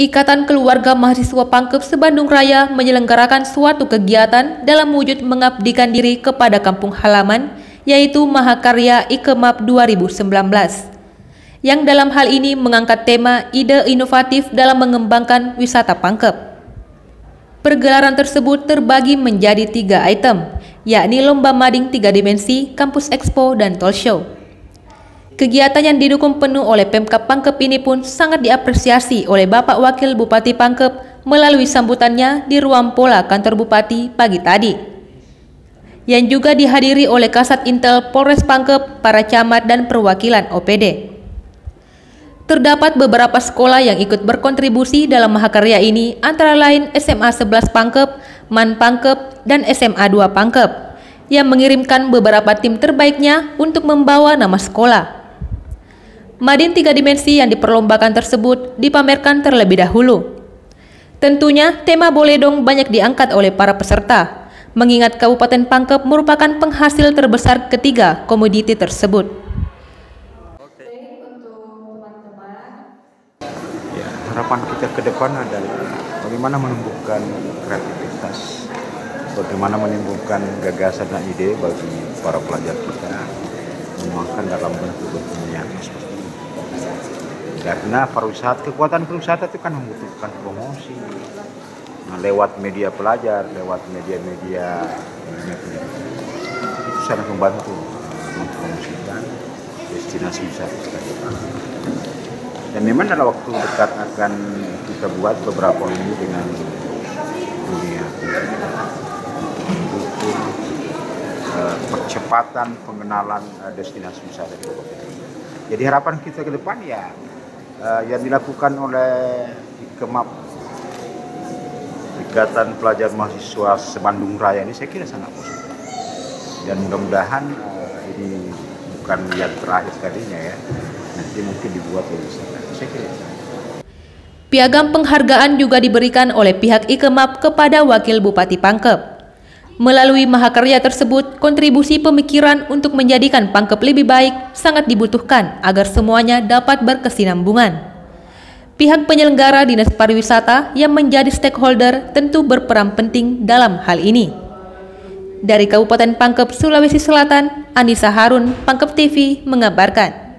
Ikatan Keluarga Mahasiswa Pangkep Sebandung Raya menyelenggarakan suatu kegiatan dalam wujud mengabdikan diri kepada kampung halaman, yaitu Mahakarya Ikemap 2019. Yang dalam hal ini mengangkat tema ide inovatif dalam mengembangkan wisata Pangkep. Pergelaran tersebut terbagi menjadi tiga item, yakni Lomba Mading Tiga Dimensi, Kampus Expo, dan Tol Show. Kegiatan yang didukung penuh oleh Pemkap Pangkep ini pun sangat diapresiasi oleh Bapak Wakil Bupati Pangkep melalui sambutannya di ruang pola kantor Bupati pagi tadi. Yang juga dihadiri oleh Kasat Intel Polres Pangkep, para camat dan perwakilan OPD. Terdapat beberapa sekolah yang ikut berkontribusi dalam mahakarya ini antara lain SMA 11 Pangkep, MAN Pangkep, dan SMA 2 Pangkep yang mengirimkan beberapa tim terbaiknya untuk membawa nama sekolah. Madin tiga dimensi yang diperlombakan tersebut dipamerkan terlebih dahulu. Tentunya tema boleh dong banyak diangkat oleh para peserta, mengingat Kabupaten Pangkep merupakan penghasil terbesar ketiga komoditi tersebut. Ya, harapan kita ke depan adalah bagaimana menumbuhkan kreativitas, bagaimana menimbulkan gagasan dan ide bagi para pelajar kita, mengembangkan dalam bentuk-bentuk karena pariwisata kekuatan pariwisata itu kan membutuhkan promosi. Nah, lewat media pelajar lewat media-media itu sangat membantu mempromosikan destinasi wisata dan memang dalam waktu dekat akan kita buat beberapa ini dengan dunia untuk uh, percepatan pengenalan uh, destinasi wisata di Jadi harapan kita ke depan ya uh, yang dilakukan oleh Kemap Ikatan Pelajar Mahasiswa Sebandung Raya ini saya kira sangat positif. Dan mudah-mudahan uh, ini bukan yang terakhir kalinya ya nanti mungkin dibuat lebih saya kira Piagam penghargaan juga diberikan oleh pihak Ikemap kepada Wakil Bupati Pangkep. Melalui mahakarya tersebut, kontribusi pemikiran untuk menjadikan Pangkep lebih baik sangat dibutuhkan agar semuanya dapat berkesinambungan. Pihak penyelenggara Dinas Pariwisata yang menjadi stakeholder tentu berperan penting dalam hal ini. Dari Kabupaten Pangkep, Sulawesi Selatan, Anissa Harun, Pangkep TV, mengabarkan.